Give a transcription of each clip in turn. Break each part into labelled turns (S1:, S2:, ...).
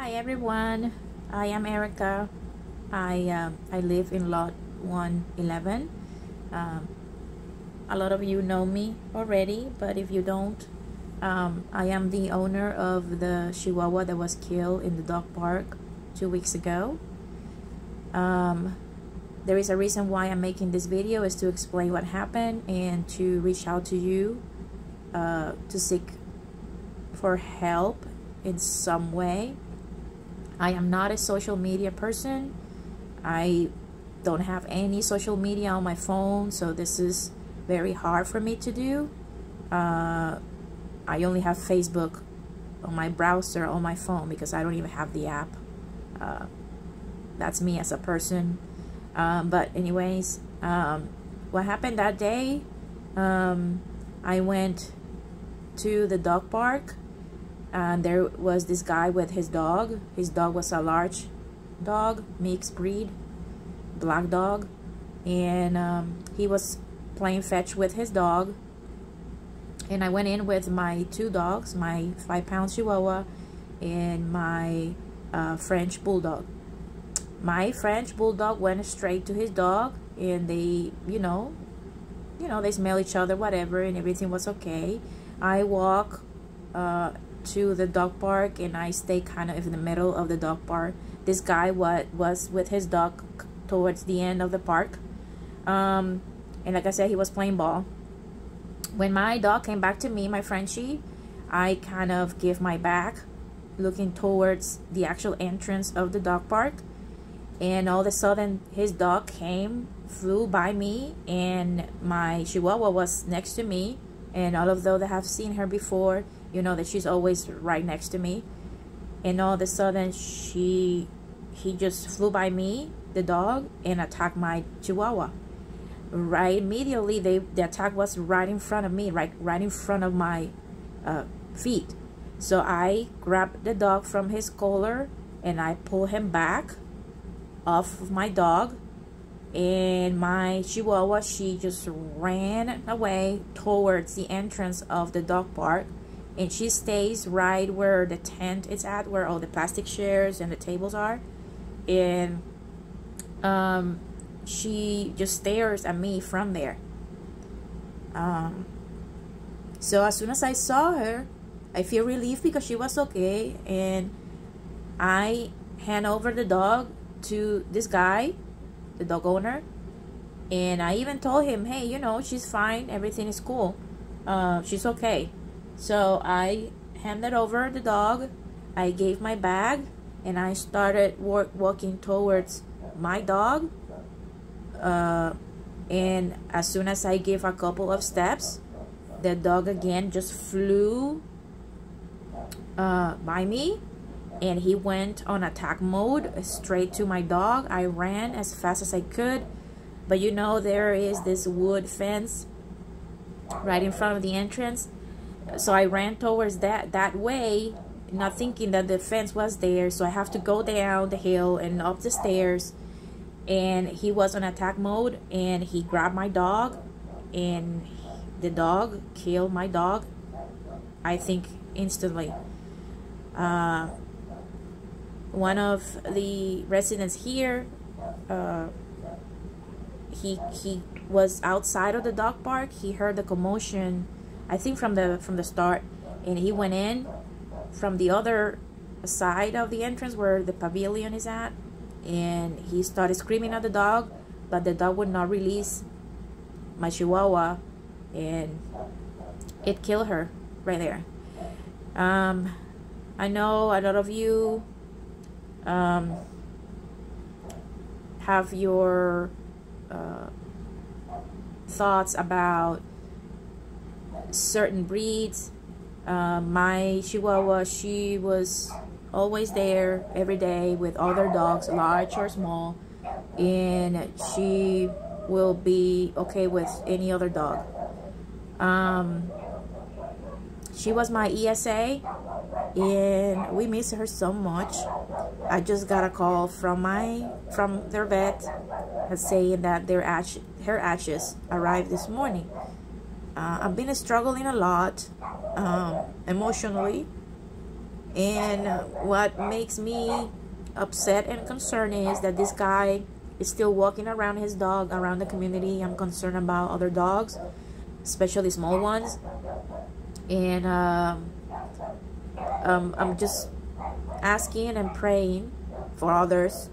S1: Hi everyone, I am Erika. I uh, I live in lot 111. Um, a lot of you know me already, but if you don't, um, I am the owner of the Chihuahua that was killed in the dog park two weeks ago. Um, there is a reason why I'm making this video is to explain what happened and to reach out to you uh, to seek for help in some way. I am not a social media person. I don't have any social media on my phone, so this is very hard for me to do. Uh, I only have Facebook on my browser on my phone because I don't even have the app. Uh, that's me as a person. Um, but anyways, um, what happened that day? Um, I went to the dog park and there was this guy with his dog. His dog was a large dog mixed breed black dog. And um, he was playing fetch with his dog. And I went in with my two dogs my five pound chihuahua and my uh, French bulldog. My French bulldog went straight to his dog and they you know you know they smell each other whatever and everything was okay. I walk uh, to the dog park and I stay kind of in the middle of the dog park. This guy what was with his dog towards the end of the park. Um, and like I said, he was playing ball. When my dog came back to me, my Frenchie, I kind of give my back looking towards the actual entrance of the dog park. And all of a sudden, his dog came, flew by me, and my Chihuahua was next to me. And all of those that have seen her before, you know that she's always right next to me. And all of a sudden she he just flew by me the dog and attacked my chihuahua. Right immediately they the attack was right in front of me right right in front of my uh, feet. So i grabbed the dog from his collar and i pull him back off of my dog and my chihuahua she just ran away towards the entrance of the dog park. And she stays right where the tent is at where all the plastic chairs and the tables are. And um, she just stares at me from there. Um, so as soon as I saw her I feel relief because she was okay. And I hand over the dog to this guy the dog owner. And I even told him hey you know she's fine. Everything is cool. Uh, she's okay. So I handed over the dog, I gave my bag, and I started work, walking towards my dog. Uh, and as soon as I gave a couple of steps, the dog again just flew uh, by me and he went on attack mode straight to my dog. I ran as fast as I could, but you know, there is this wood fence right in front of the entrance. So I ran towards that that way not thinking that the fence was there. So I have to go down the hill and up the stairs and he was on attack mode and he grabbed my dog and the dog killed my dog I think instantly. Uh, one of the residents here uh, he he was outside of the dog park. He heard the commotion I think from the from the start. And he went in. From the other side of the entrance where the pavilion is at. And he started screaming at the dog but the dog would not release my chihuahua. And it killed her right there. Um, I know a lot of you um, have your uh, thoughts about certain breeds. Uh, my Chihuahua, she was always there every day with other dogs, large or small, and she will be okay with any other dog. Um, she was my ESA, and we miss her so much. I just got a call from my from their vet saying that their ash, her ashes arrived this morning. Uh, I've been struggling a lot um, emotionally And what makes me upset and concerned is that this guy is still walking around his dog around the community. I'm concerned about other dogs, especially small ones. And um, um, I'm just asking and praying for others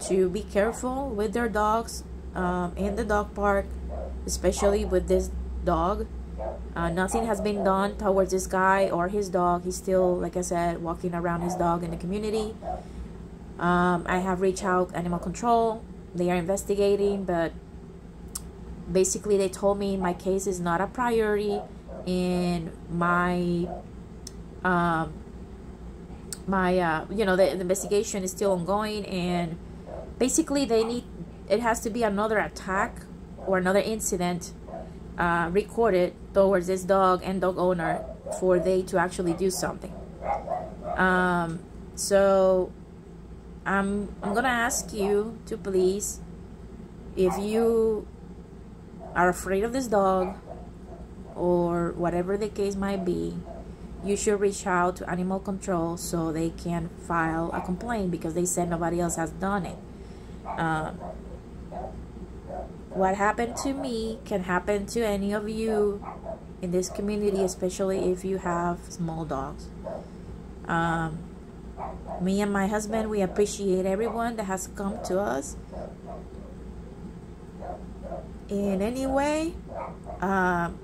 S1: to be careful with their dogs um, in the dog park, especially with this dog. Uh, nothing has been done towards this guy or his dog. He's still, like I said, walking around his dog in the community. Um, I have reached out animal control. They are investigating, but basically they told me my case is not a priority and my um, my uh, you know the, the investigation is still ongoing and basically they need it has to be another attack or another incident uh, recorded towards this dog and dog owner for they to actually do something. Um, so I'm, I'm gonna ask you to please if you are afraid of this dog or whatever the case might be you should reach out to animal control so they can file a complaint because they said nobody else has done it um, what happened to me can happen to any of you in this community, especially if you have small dogs. Um, me and my husband, we appreciate everyone that has come to us in any way um,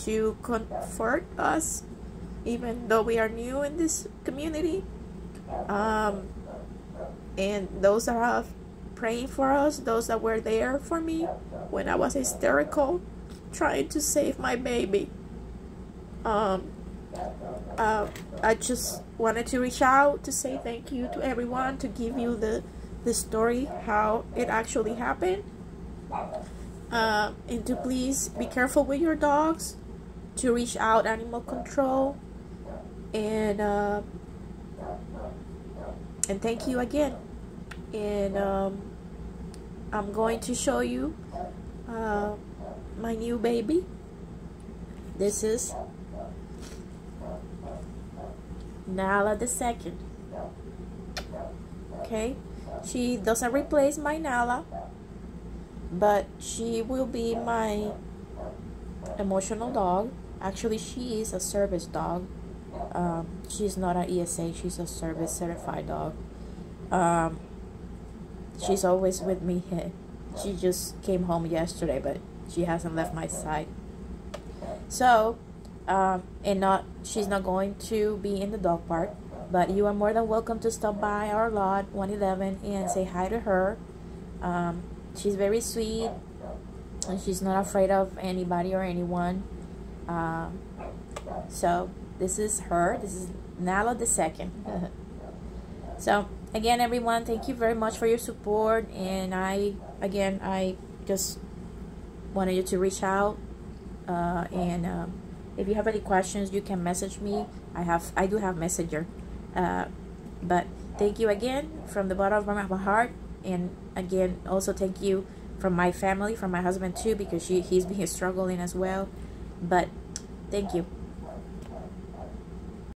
S1: to comfort us, even though we are new in this community. Um, and those that have praying for us, those that were there for me when I was hysterical, trying to save my baby. Um, uh, I just wanted to reach out to say thank you to everyone, to give you the, the story, how it actually happened. Uh, and to please be careful with your dogs, to reach out animal control, and uh, and thank you again. And um, I'm going to show you uh, my new baby. This is Nala the second. Okay, she doesn't replace my Nala, but she will be my emotional dog. Actually, she is a service dog. Um, she's not an ESA. She's a service certified dog. Um, she's always with me. She just came home yesterday, but she hasn't left my side. So, um, and not she's not going to be in the dog park, but you are more than welcome to stop by our lot 111 and say hi to her. Um, she's very sweet, and she's not afraid of anybody or anyone. Um, so this is her. This is Nala the second. so again everyone thank you very much for your support. And i again i just wanted you to reach out. Uh, and um, if you have any questions you can message me. I have i do have messenger. Uh, but thank you again from the bottom of my heart. And again also thank you from my family from my husband too because she, he's been struggling as well. But thank you